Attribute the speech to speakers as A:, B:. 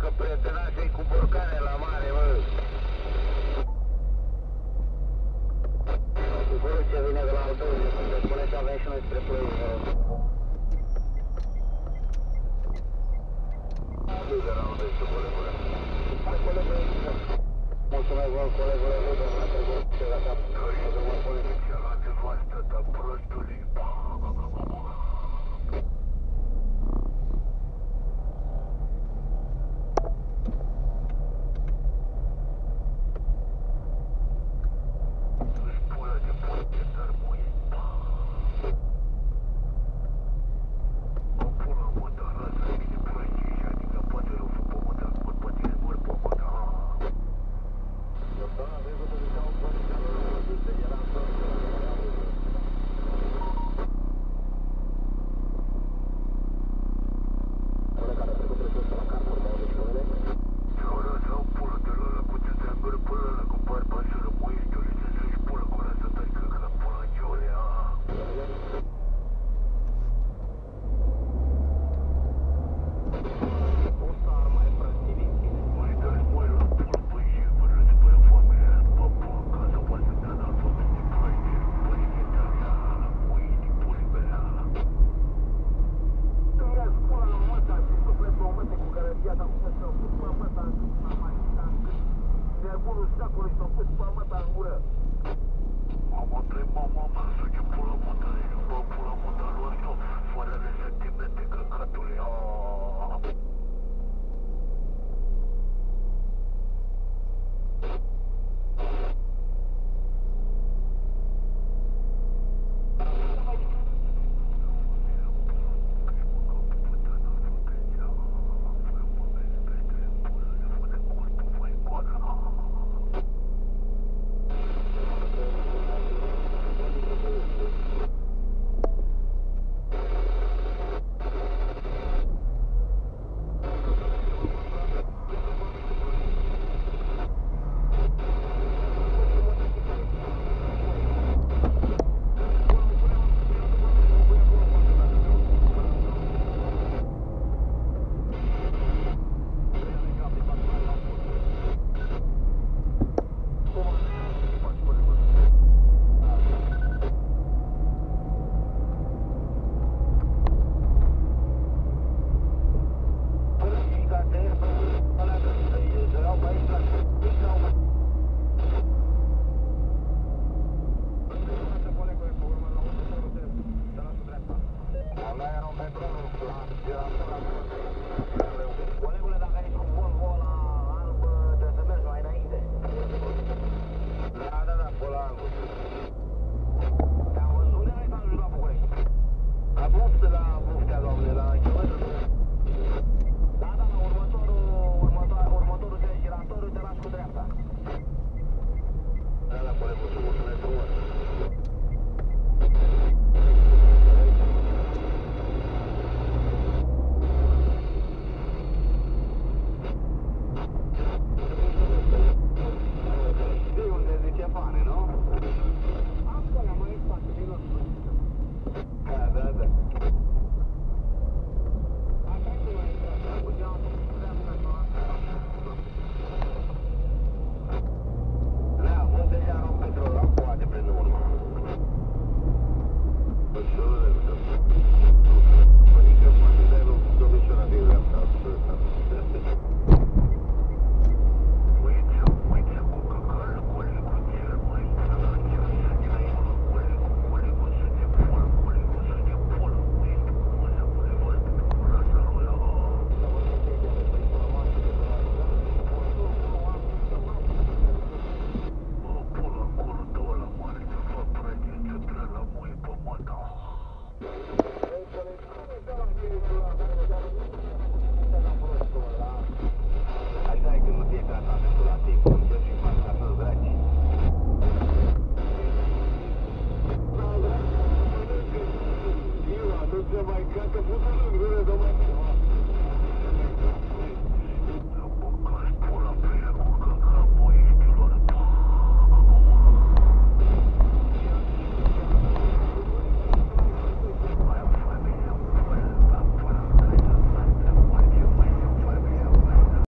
A: că prietenașul cu borcane la mare, mă. Sigurul ce vine de la autor, se spune că avem și noi spre ploi, mă. Mulțumesc, bun, colegule, nu dăm la trecut, ce la cap. Noi suntem politic, ce la te voastră, dar prostului. obstáculos da pessoa madangura. Mamãe, mamãe, parece que por